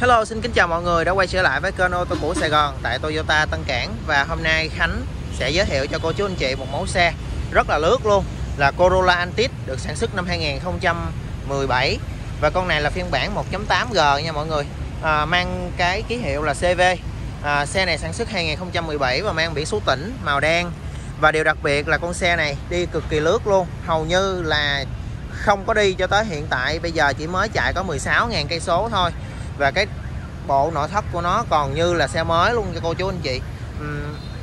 Hello, xin kính chào mọi người đã quay trở lại với kênh ô tô cũ Sài Gòn tại Toyota Tân Cảng. Và hôm nay Khánh sẽ giới thiệu cho cô chú anh chị một mẫu xe rất là lướt luôn là Corolla Antis được sản xuất năm 2017 và con này là phiên bản 1.8G nha mọi người. À, mang cái ký hiệu là CV à, xe này sản xuất 2017 và mang biển số tỉnh màu đen. Và điều đặc biệt là con xe này đi cực kỳ lướt luôn hầu như là không có đi cho tới hiện tại. Bây giờ chỉ mới chạy có 16.000 cây số thôi và cái bộ nội thất của nó còn như là xe mới luôn cho cô chú anh chị.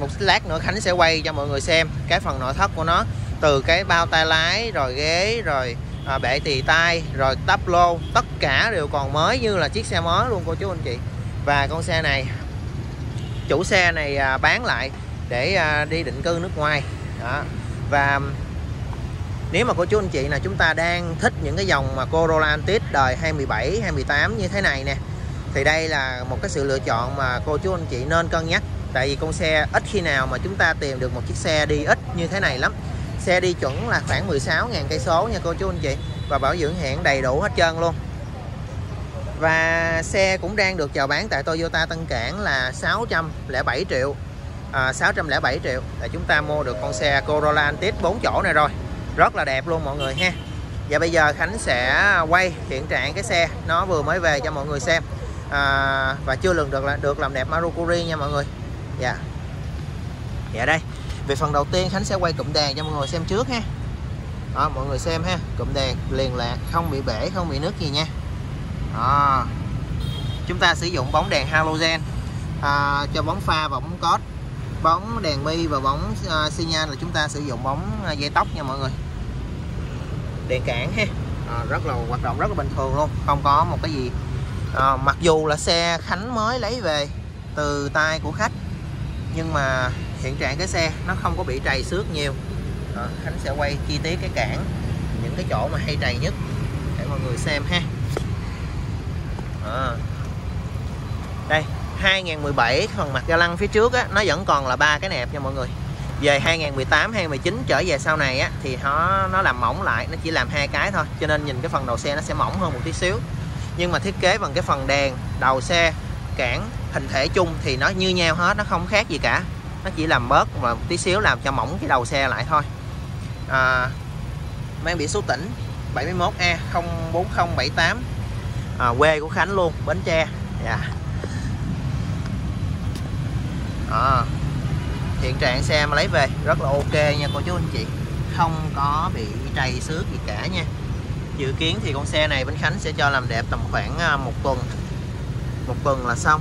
Một lát nữa Khánh sẽ quay cho mọi người xem cái phần nội thất của nó. Từ cái bao tay lái rồi ghế rồi à, bệ tì tay rồi tắp lô tất cả đều còn mới như là chiếc xe mới luôn cô chú anh chị. Và con xe này chủ xe này à, bán lại để à, đi định cư nước ngoài. Đó. Và nếu mà cô chú anh chị là chúng ta đang thích những cái dòng mà Corolla Antis đời 2017 2018 như thế này nè thì đây là một cái sự lựa chọn mà cô chú anh chị nên cân nhắc. Tại vì con xe ít khi nào mà chúng ta tìm được một chiếc xe đi ít như thế này lắm. Xe đi chuẩn là khoảng 16.000 cây số nha cô chú anh chị và bảo dưỡng hẹn đầy đủ hết trơn luôn. Và xe cũng đang được chào bán tại Toyota Tân Cảng là 607 triệu. À, 607 triệu để chúng ta mua được con xe Corolla Antis 4 chỗ này rồi rất là đẹp luôn mọi người ha. Và bây giờ Khánh sẽ quay hiện trạng cái xe nó vừa mới về cho mọi người xem. À, và chưa lần được là được làm đẹp Marukuri nha mọi người. Dạ. Dạ đây. Về phần đầu tiên Khánh sẽ quay cụm đèn cho mọi người xem trước ha. Đó, mọi người xem ha. Cụm đèn liền lạc không bị bể không bị nước gì nha. Đó. chúng ta sử dụng bóng đèn halogen à, cho bóng pha và bóng cốt bóng đèn bi và bóng uh, xi nhan là chúng ta sử dụng bóng uh, dây tóc nha mọi người. Đèn cản ha. À, rất là hoạt động rất là bình thường luôn. Không có một cái gì. À, mặc dù là xe Khánh mới lấy về từ tay của khách nhưng mà hiện trạng cái xe nó không có bị trầy xước nhiều. À, Khánh sẽ quay chi tiết cái cản những cái chỗ mà hay trầy nhất để mọi người xem ha. À. đây. 2017 phần mặt ga lăng phía trước á, nó vẫn còn là ba cái nẹp nha mọi người. Về 2018 2019 trở về sau này á thì nó nó làm mỏng lại nó chỉ làm hai cái thôi cho nên nhìn cái phần đầu xe nó sẽ mỏng hơn một tí xíu. Nhưng mà thiết kế bằng cái phần đèn đầu xe cản hình thể chung thì nó như nhau hết nó không khác gì cả. Nó chỉ làm bớt và một tí xíu làm cho mỏng cái đầu xe lại thôi. À, mang biển số tỉnh 71A 04078 à, quê của Khánh luôn Bến Tre. Yeah à, hiện trạng xe mà lấy về rất là ok nha cô chú anh chị. Không có bị trầy xước gì cả nha. Dự kiến thì con xe này Bến Khánh sẽ cho làm đẹp tầm khoảng à, một tuần. Một tuần là xong.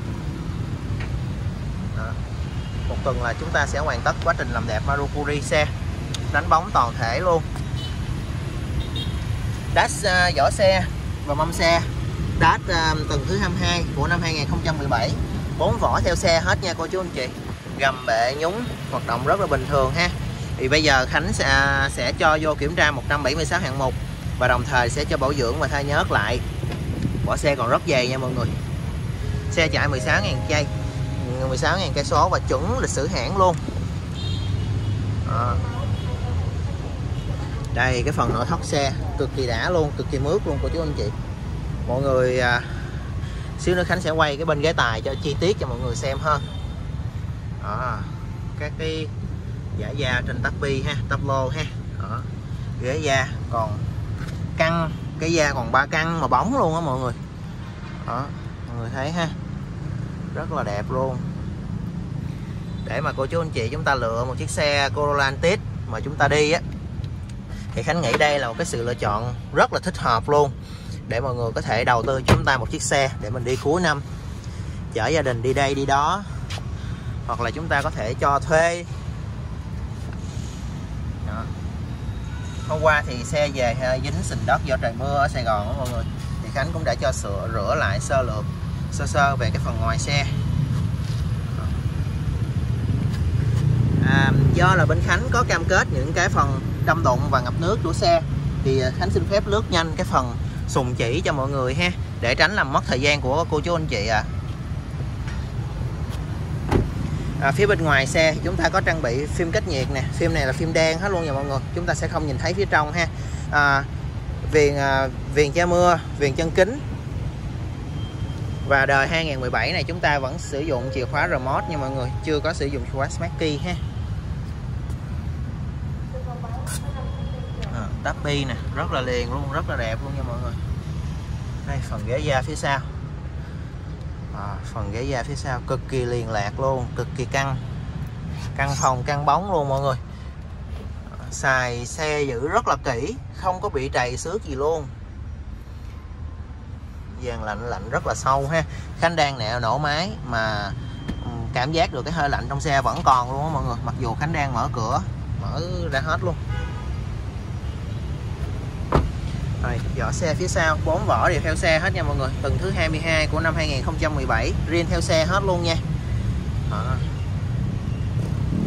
À, một tuần là chúng ta sẽ hoàn tất quá trình làm đẹp Marukuri xe. Đánh bóng toàn thể luôn. Dash uh, vỏ xe và mâm xe. Dash à, uh, tuần thứ 22 của năm 2017 bốn vỏ theo xe hết nha cô chú anh chị gầm bệ nhúng hoạt động rất là bình thường ha. Thì bây giờ Khánh sẽ sẽ cho vô kiểm tra 176 hạng mục và đồng thời sẽ cho bảo dưỡng và thay nhớt lại. Vỏ xe còn rất dày nha mọi người. Xe chạy 16.000 cây 16.000 cây số và chuẩn lịch sử hãng luôn. À. đây cái phần nội thất xe cực kỳ đã luôn cực kỳ mướt luôn của chú anh chị. Mọi người à, xíu nữa Khánh sẽ quay cái bên ghế tài cho chi tiết cho mọi người xem hơn đó, các cái giả da trên tắp bi ha tắp lô ha. Đó. ghế da còn căng cái da còn ba căng mà bóng luôn á mọi người. Đó mọi người thấy ha. Rất là đẹp luôn. Để mà cô chú anh chị chúng ta lựa một chiếc xe Corolla Antis mà chúng ta đi á thì Khánh nghĩ đây là một cái sự lựa chọn rất là thích hợp luôn để mọi người có thể đầu tư chúng ta một chiếc xe để mình đi cuối năm. Chở gia đình đi đây đi đó hoặc là chúng ta có thể cho thuê. Đó. hôm qua thì xe về à, dính sình đất do trời mưa ở Sài Gòn đó mọi người. Thì Khánh cũng đã cho sửa rửa lại sơ lược sơ sơ về cái phần ngoài xe. À, do là bên Khánh có cam kết những cái phần đâm đụng và ngập nước của xe thì à, Khánh xin phép lướt nhanh cái phần sùng chỉ cho mọi người ha để tránh làm mất thời gian của cô chú anh chị à à, phía bên ngoài xe chúng ta có trang bị phim cách nhiệt nè. Phim này là phim đen hết luôn nha mọi người. Chúng ta sẽ không nhìn thấy phía trong ha. À, viền à, viền che mưa viền chân kính. Và đời 2017 này chúng ta vẫn sử dụng chìa khóa remote nha mọi người. Chưa có sử dụng chìa khóa smart key ha. À, nè. Rất là liền luôn rất là đẹp luôn nha mọi người. Đây phần ghế da phía sau à, phần ghế da phía sau cực kỳ liền lạc luôn cực kỳ căng. Căng phòng căng bóng luôn mọi người. Xài xe giữ rất là kỹ không có bị trầy xước gì luôn. Dàn lạnh lạnh rất là sâu ha. Khánh đang nẹo nổ máy mà ừ, cảm giác được cái hơi lạnh trong xe vẫn còn luôn á mọi người mặc dù khánh đang mở cửa mở ra hết luôn rồi, vỏ xe phía sau, bốn vỏ đều theo xe hết nha mọi người. Tuần thứ 22 của năm 2017 Riêng theo xe hết luôn nha. À.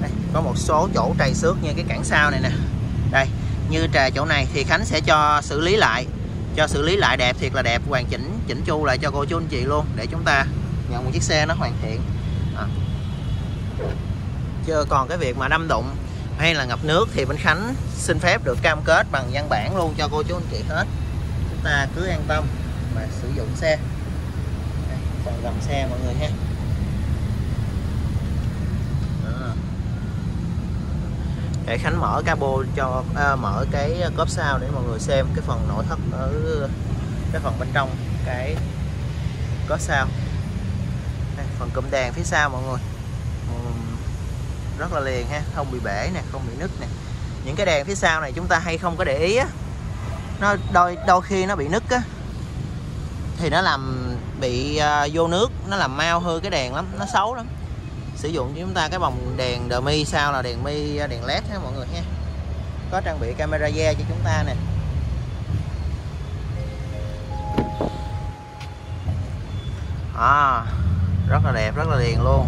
Đây, Có một số chỗ trầy xước như cái cản sau này nè. Đây, như trà chỗ này thì Khánh sẽ cho xử lý lại. Cho xử lý lại đẹp thiệt là đẹp. Hoàn chỉnh, chỉnh chu lại cho cô chú anh chị luôn Để chúng ta nhận một chiếc xe nó hoàn thiện. À. Chưa còn cái việc mà đâm đụng hay là ngập nước thì Bến Khánh xin phép được cam kết bằng văn bản luôn cho cô chú anh chị hết. Chúng ta cứ an tâm mà sử dụng xe. Đây, phần gầm xe mọi người ha. Để Khánh mở cabo cho à, mở cái cốp sau để mọi người xem cái phần nội thất ở cái phần bên trong cái cốp sau. Đây, phần cụm đèn phía sau mọi người rất là liền ha không bị bể nè không bị nứt nè. Những cái đèn phía sau này chúng ta hay không có để ý á nó đôi đôi khi nó bị nứt á thì nó làm bị uh, vô nước nó làm mau hư cái đèn lắm nó xấu lắm. Sử dụng cho chúng ta cái vòng đèn đờ mi sao là đèn mi ờ, đèn led ha mọi người nha có trang bị camera da cho chúng ta nè. À, rất là đẹp rất là liền luôn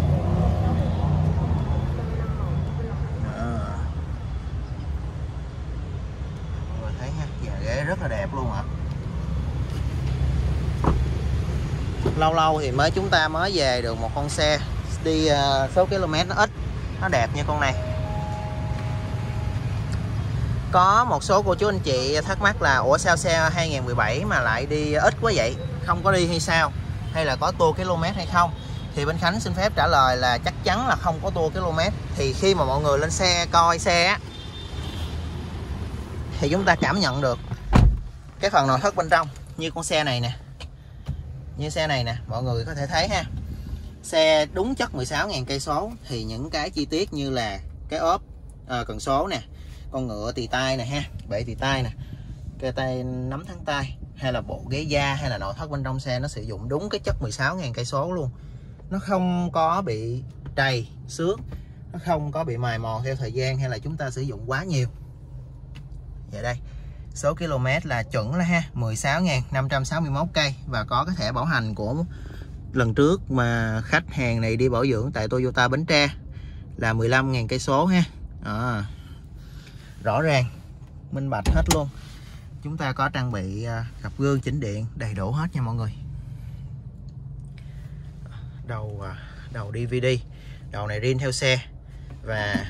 rất là đẹp luôn ạ lâu lâu thì mới chúng ta mới về được một con xe đi ờ, số km nó ít, nó đẹp như con này. Có một số cô chú anh chị thắc mắc là, ủa, sao xe 2017 mà lại đi ít quá vậy? Không có đi hay sao? Hay là có tua km hay không? Thì bên Khánh xin phép trả lời là chắc chắn là không có tua km. Thì khi mà mọi người lên xe coi xe thì chúng ta cảm nhận được cái phần nội thất bên trong như con xe này nè như xe này nè mọi người có thể thấy ha. Xe đúng chất 16.000 cây số thì những cái chi tiết như là cái ốp à, cần số nè con ngựa tì tay nè ha bệ tì tay nè cái tay nắm thắng tay hay là bộ ghế da hay là nội thất bên trong xe nó sử dụng đúng cái chất 16.000 cây số luôn. Nó không có bị trầy xước nó không có bị mài mòn theo thời gian hay là chúng ta sử dụng quá nhiều. Vậy đây số km là chuẩn là ha. 16.561 cây. Và có cái thẻ bảo hành của lần trước mà khách hàng này đi bảo dưỡng tại Toyota Bến Tre là 15.000 cây số ha. À, rõ ràng minh bạch hết luôn. Chúng ta có trang bị à, cặp gương chỉnh điện đầy đủ hết nha mọi người. Đầu à, đầu DVD đầu này riêng theo xe. Và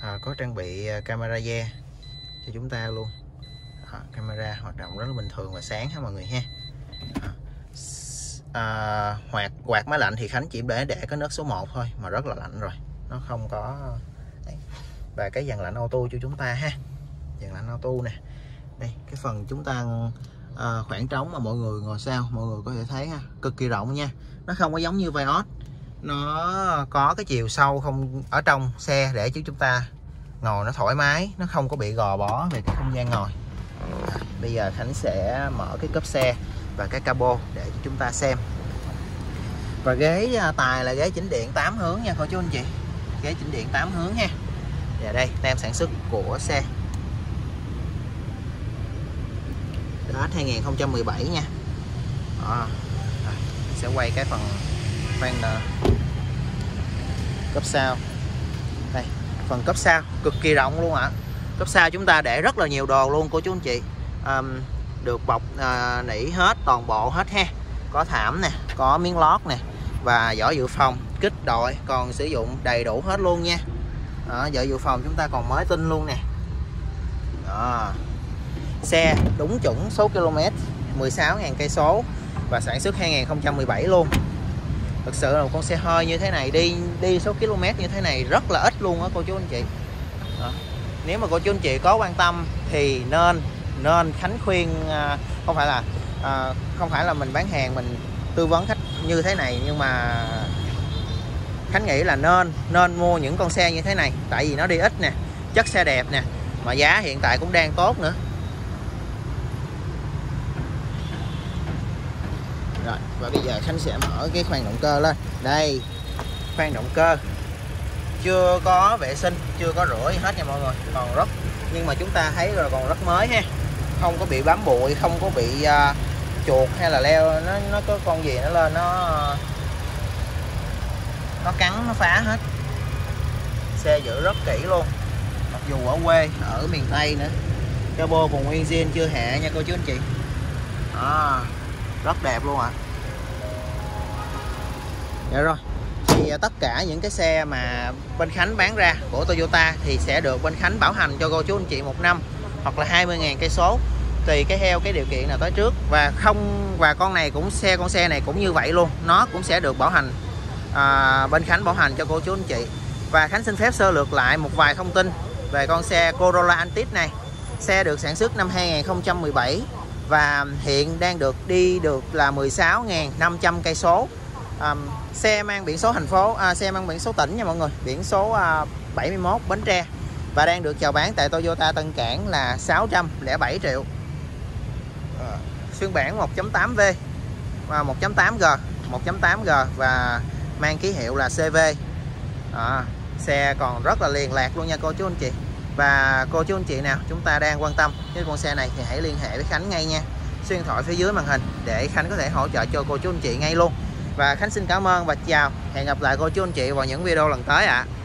à, có trang bị à, camera da cho chúng ta luôn. Đó, camera hoạt động rất là bình thường và sáng ha mọi người ha. À, à, hoạt quạt máy lạnh thì Khánh chỉ để để cái nớt số 1 thôi mà rất là lạnh rồi. Nó không có Đấy. và cái dàn lạnh auto cho chúng ta ha. Dàn lạnh auto nè. Đây cái phần chúng ta à, khoảng trống mà mọi người ngồi sau mọi người có thể thấy ha cực kỳ rộng nha. Nó không có giống như Vios. Nó có cái chiều sâu không ở trong xe để cho chúng ta ngồi nó thoải mái nó không có bị gò bó về cái không gian ngồi. À, bây giờ Khánh sẽ mở cái cấp xe và cái cabo để cho chúng ta xem. Và ghế à, tài là ghế chỉnh điện 8 hướng nha cô chú anh chị. Ghế chỉnh điện 8 hướng ha và đây tem sản xuất của xe. Đó 2017 nha. À, sẽ quay cái phần khoan à, cấp sau phần cấp sau cực kỳ rộng luôn ạ. À. cấp sau chúng ta để rất là nhiều đồ luôn cô chú anh chị. Um, được bọc uh, nỉ hết toàn bộ hết ha. Có thảm nè có miếng lót nè và vỏ dự phòng kích đội còn sử dụng đầy đủ hết luôn nha. Đó, vỏ dự phòng chúng ta còn mới tinh luôn nè. Đó. xe đúng chuẩn số km 16.000 cây số và sản xuất 2017 luôn thực sự là một con xe hơi như thế này đi đi số km như thế này rất là ít luôn á cô chú anh chị. Đó. nếu mà cô chú anh chị có quan tâm thì nên nên Khánh khuyên à, không phải là à, không phải là mình bán hàng mình tư vấn khách như thế này nhưng mà Khánh nghĩ là nên nên mua những con xe như thế này. Tại vì nó đi ít nè chất xe đẹp nè mà giá hiện tại cũng đang tốt nữa rồi và bây giờ Khánh sẽ mở cái khoang động cơ lên. Đây khoang động cơ. Chưa có vệ sinh chưa có rửa gì hết nha mọi người còn rất nhưng mà chúng ta thấy rồi còn rất mới ha. Không có bị bám bụi không có bị uh, chuột hay là leo nó nó có con gì nó lên nó nó cắn nó phá hết. Xe giữ rất kỹ luôn. Mặc dù ở quê ở miền tây nữa. Cabo còn nguyên zin chưa hạ nha cô chú anh chị. À, rất đẹp luôn ạ. à dạ rồi. Thì ờ, tất cả những cái xe mà bên Khánh bán ra của Toyota thì sẽ được bên Khánh bảo hành cho cô chú anh chị một năm hoặc là 20.000 cây số tùy cái heo cái điều kiện nào tới trước. Và không và con này cũng xe con xe này cũng như vậy luôn. Nó cũng sẽ được bảo hành à, bên Khánh bảo hành cho cô chú anh chị. Và Khánh xin phép sơ lược lại một vài thông tin về con xe Corolla Antis này. Xe được sản xuất năm 2017 và hiện đang được đi được là 16.500 cây số à, xe mang biển số thành phố à, xe mang biển số tỉnh nha mọi người. Biển số à, 71 Bến Tre. Và đang được chào bán tại Toyota Tân Cảng là 607 triệu. Ờ, à, phiên bản 1.8V và 1.8G 1.8G và mang ký hiệu là CV à, ờ, xe còn rất là liền lạc luôn nha cô chú anh chị. Và cô chú anh chị nào chúng ta đang quan tâm với con xe này thì hãy liên hệ với Khánh ngay nha. Số điện thoại phía dưới màn hình để Khánh có thể hỗ trợ cho cô chú anh chị ngay luôn và Khánh xin cảm ơn và chào hẹn gặp lại cô chú anh chị vào những video lần tới ạ à.